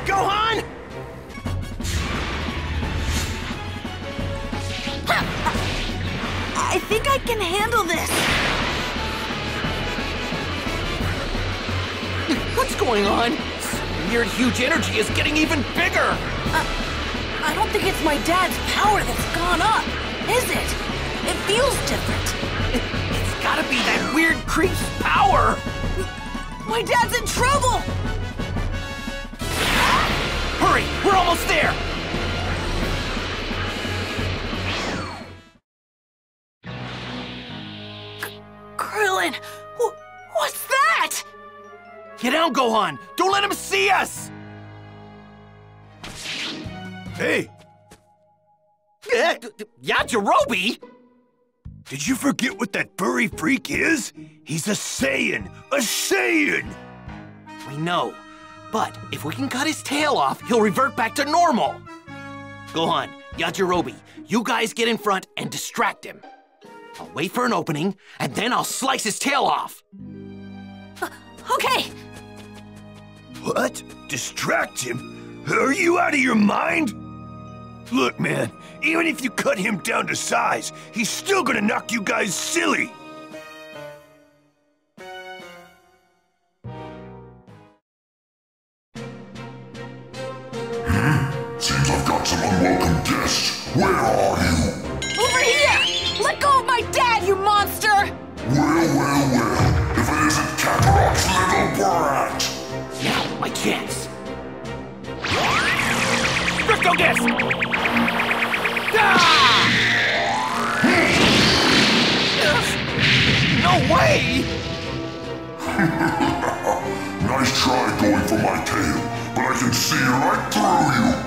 that, Gohan! I think I can handle this. What's going on? This weird, huge energy is getting even bigger! Uh, I don't think it's my dad's power that's gone up, is it? It feels different. It's gotta be that weird creep's power! My dad's in trouble! We're almost there! Krillin, wh- what's that? Get out, Gohan! Don't let him see us! Hey, d- d- Yajirobe? did you forget what that furry freak is? He's a Saiyan! A Saiyan! We know. But if we can cut his tail off, he'll revert back to normal. Gohan, Yajirobe, you guys get in front and distract him. I'll wait for an opening, and then I'll slice his tail off. Okay, What? Distract him? Are you out of your mind? Look, man, even if you cut him down to size, he's still gonna knock you guys silly! No way! Nice try going for my tail, but I can see right through you.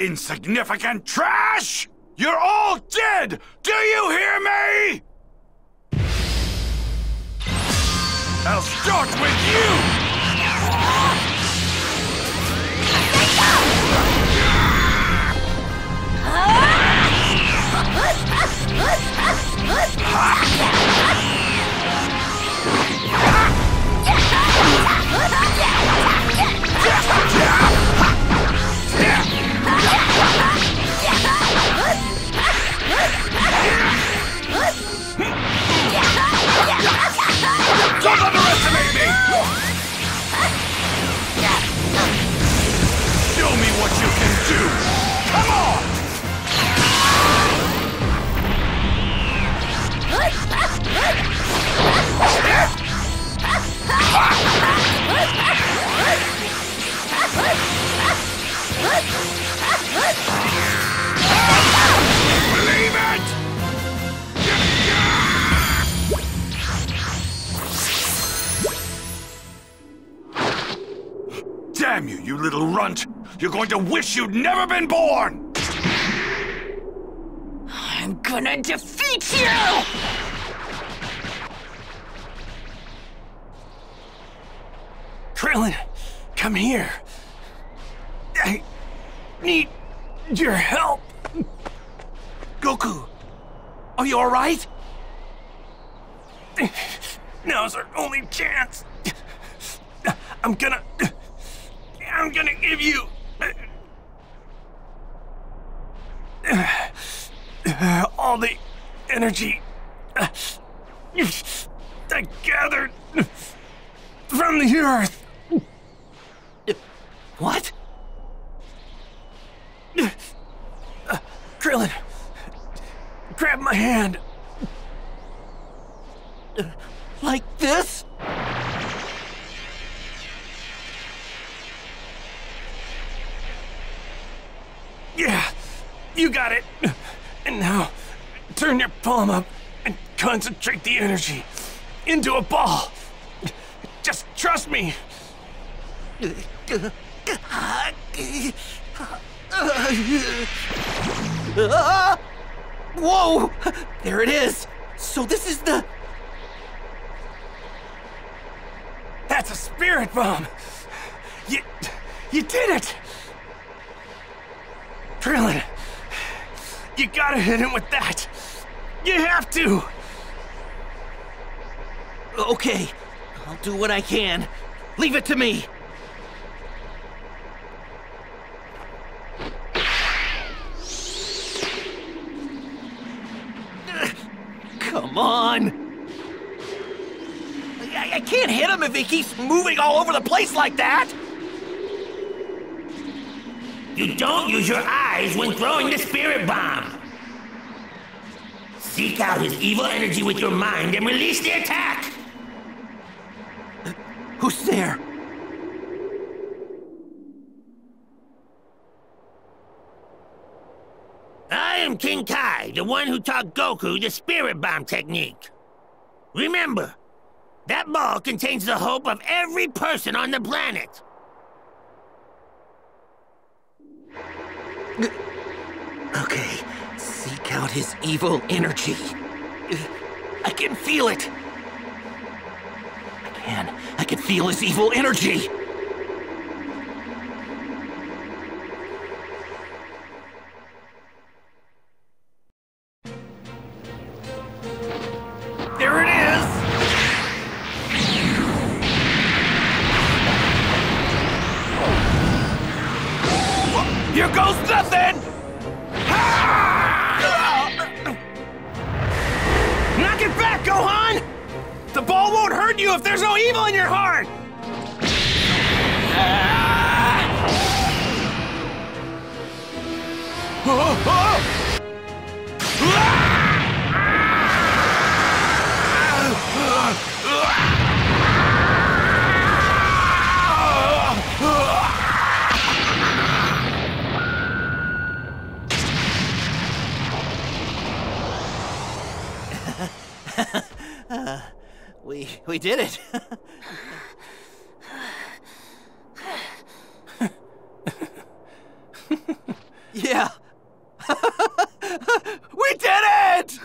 Insignificant trash! You're all dead! Do you hear me? I'll start with you! You're going to wish you'd never been born! I'm gonna defeat you! Krillin, come here. I need your help. Goku, are you all right? Now's our only chance. I'm gonna. I'm gonna give you. All the energy I gathered from the earth. What? Uh, Krillin, grab my hand. Uh, Like this? Yeah, you got it. And now, turn your palm up and concentrate the energy into a ball. Just trust me. Ah! Whoa! There it is! So this is the... That's a spirit bomb! You... you did it! Krillin, you gotta hit him with that! You have to! Okay, I'll do what I can. Leave it to me. Come on! I, I can't hit him if he keeps moving all over the place like that! You don't use your eyes when throwing the spirit bomb. Seek out his evil energy with your mind and release the attack. Who's there? I am King Kai, the one who taught Goku the spirit bomb technique. Remember, that ball contains the hope of every person on the planet. Okay, seek out his evil energy. I can feel it. I can. I can feel his evil energy. Here goes nothing! Knock it back, Gohan! The ball won't hurt you if there's no evil in your heart! Ah! We we did it. yeah. we did it!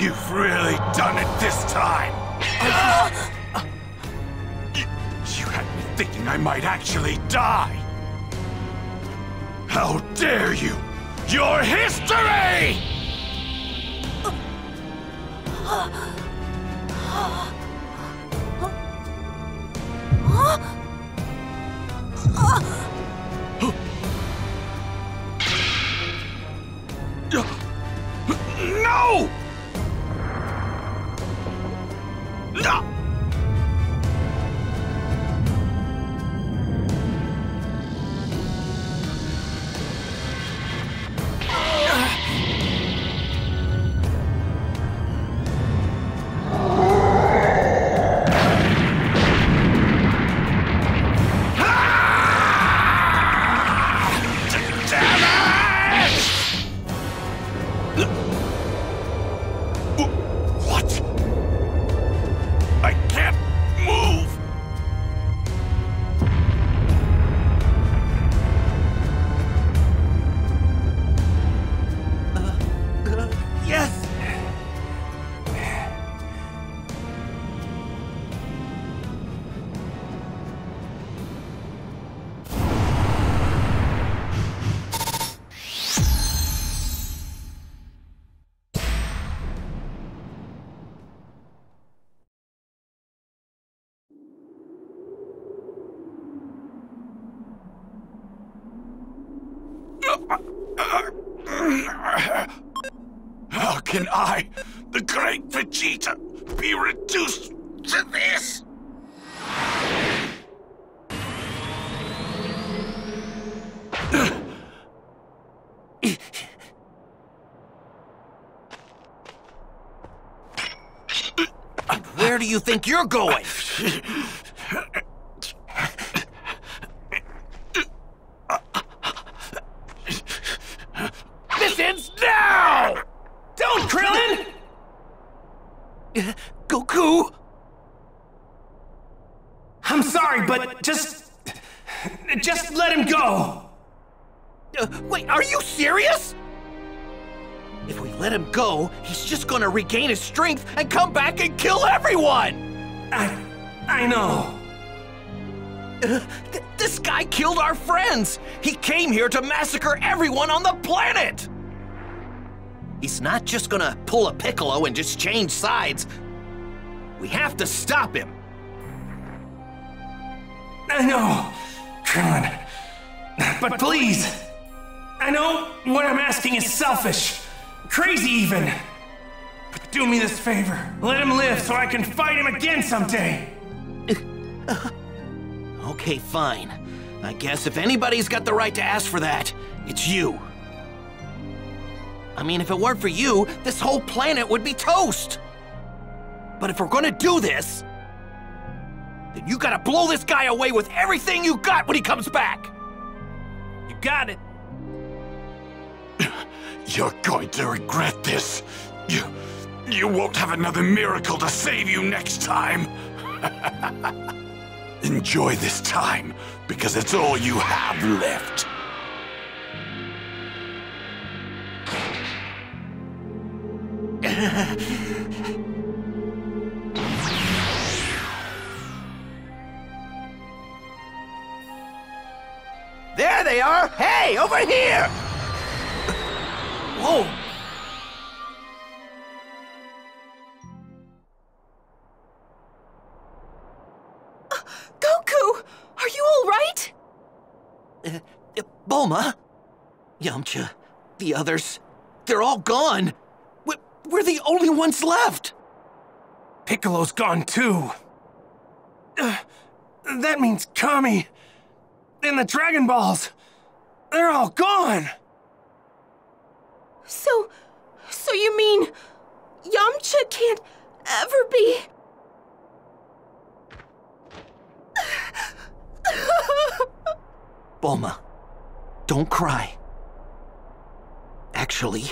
You've really done it this time! thinking I might actually die! How dare you! Your history! No! Can I, the great Vegeta, be reduced to this? Where do you think you're going? Goku! I'm sorry, but just. Just let him go! Uh, wait, are you serious? If we let him go, he's just gonna regain his strength and come back and kill everyone! I. I know. Uh, th this guy killed our friends! He came here to massacre everyone on the planet! He's not just gonna pull a Piccolo and just change sides. We have to stop him. I know. Krillin. But please. I know what I'm asking is selfish. Crazy even. But do me this favor. Let him live so I can fight him again someday. okay, fine. I guess if anybody's got the right to ask for that, it's you. I mean, if it weren't for you, this whole planet would be toast. But if we're gonna do this, then you gotta blow this guy away with everything you got when he comes back. You got it. You're going to regret this. You... you won't have another miracle to save you next time. Enjoy this time, because it's all you have left. There they are! Hey, over here! Whoa! Goku! Are you all right? Uh, uh, Bulma? Yamcha? The others? They're all gone! We're, we're the only ones left! Piccolo's gone too. Uh, that means Kami and the Dragon Balls. They're all gone. So, so you mean Yamcha can't ever be? Bulma, don't cry. Actually,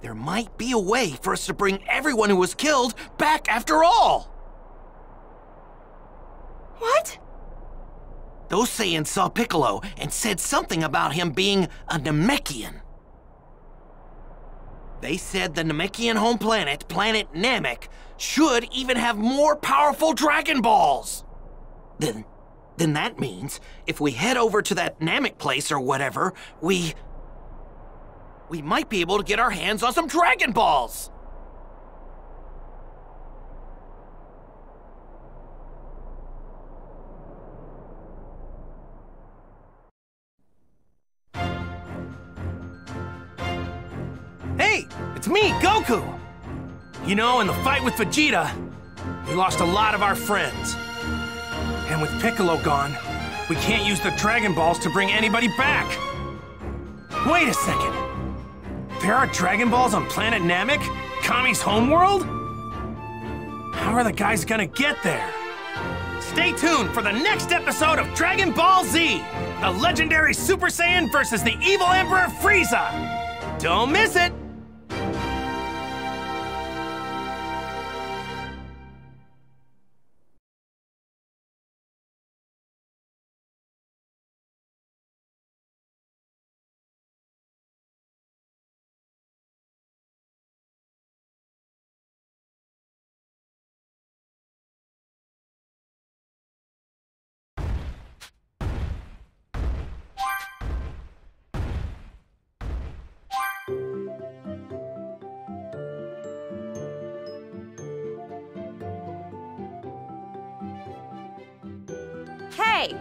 there might be a way for us to bring everyone who was killed back after all. What? Those Saiyans saw Piccolo and said something about him being a Namekian. They said the Namekian home planet, planet Namek, should even have more powerful Dragon Balls. Then, then that means if we head over to that Namek place or whatever, we... We might be able to get our hands on some Dragon Balls! Hey, it's me, Goku! You know, in the fight with Vegeta, we lost a lot of our friends. And with Piccolo gone, we can't use the Dragon Balls to bring anybody back. Wait a second. There are Dragon Balls on planet Namek? Kami's homeworld? How are the guys gonna get there? Stay tuned for the next episode of Dragon Ball Z! The legendary Super Saiyan versus the evil Emperor Frieza! Don't miss it! Hey!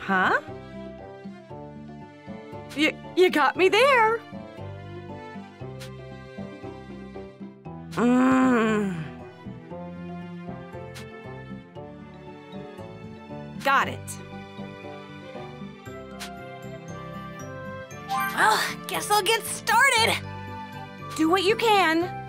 Huh? You, you got me there. Mmm. Got it. Well, guess I'll get started. Do what you can.